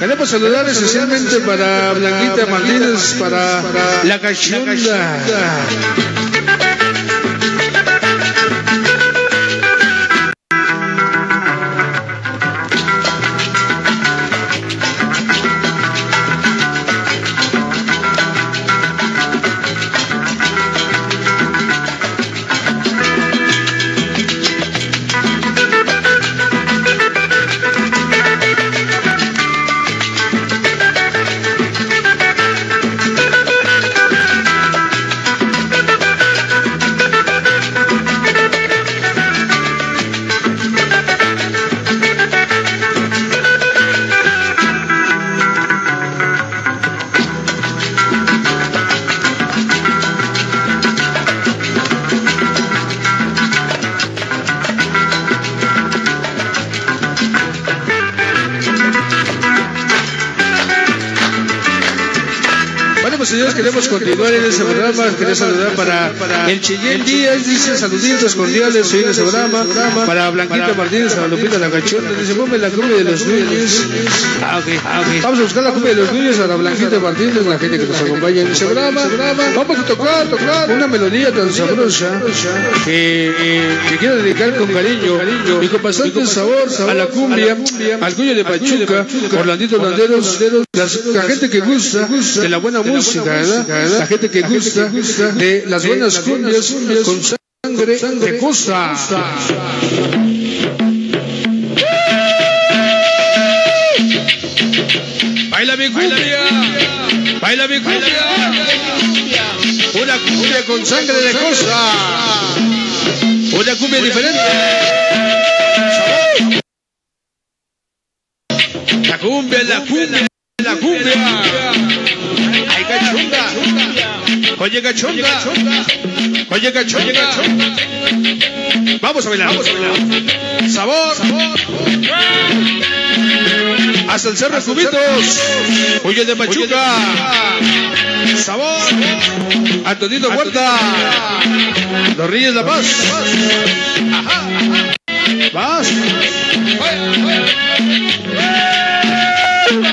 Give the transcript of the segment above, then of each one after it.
Queremos saludar especialmente para Blanquita Martínez, para la cachonda. Señores, queremos continuar en ese programa. Quería saludar para el Chillén Díaz, dice saluditos cordiales hoy en programa. Para Blanquita Martínez, a Lupita la Cachonda, dice ponme la cumbia de los niños. Ah, ah. Vamos a buscar la cumbia de los niños a la Blanquita Martínez, la gente que nos acompaña en ese programa. Vamos a tocar, tocar una melodía tan sabrosa que, eh, que quiero dedicar con cariño y con bastante sabor a la cumbia, al cuyo de Pachuca, Orlandito Landeros, la gente que gusta de la buena música, ¿verdad? La gente que gusta de las buenas cumbias con sangre de costa. Baila mi cumbia, baila mi cumbia, una cumbia con sangre de costa, una cumbia diferente. La cumbia, la cumbia, la cumbia. Ay, cachonda. Oye, cachonda. Oye, cachonda. Vamos a bailar. Vamos a bailar. Sabor. Hasta el cerro Cubitos. Oye, de Pachuca. Sabor. Antonito Huerta. Los Reyes de la Paz. Vas.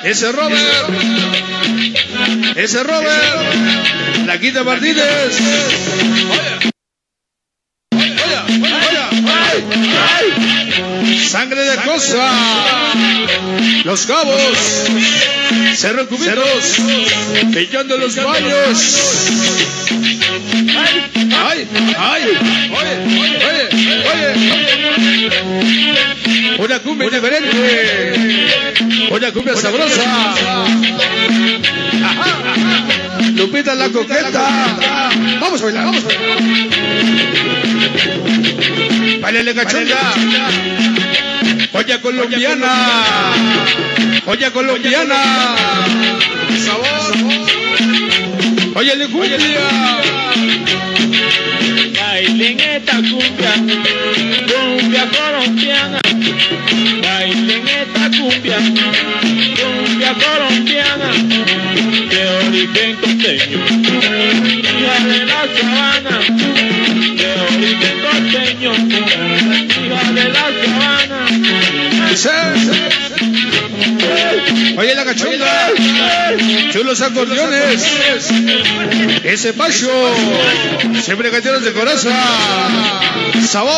Ese Robert. Ese Robert. La quita Martínez. Sangre de cosa. Los cabos. Cerro Cubitos. Pillando los baños. Ay, ay, oye, oye, oye. Una cumbia diferente. Una cumbia sabrosa. Lupita la coqueta. Vamos a bailar, vamos a bailar. Bailale cachonda. Olla colombiana. Olla colombiana. Sabor. Oye, le. Bailen esta cumbia, cumbia colombiana. Bailen esta cumbia sabana. De origen de la sabana. Oye, la cachonda. Chulos acordeones. Ese pacho. Siempre cacheros de coraza. Sabor.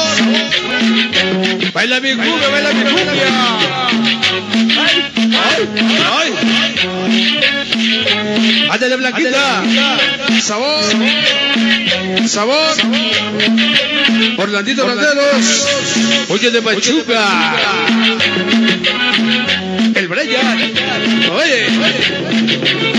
Baila mi cumbia, baila mi cumbia. Ay. Ándale, Blanquita. Sabor. Sabor. Orlandito Randeros. Oye, de Pachuca. El Brian. Oye, oye.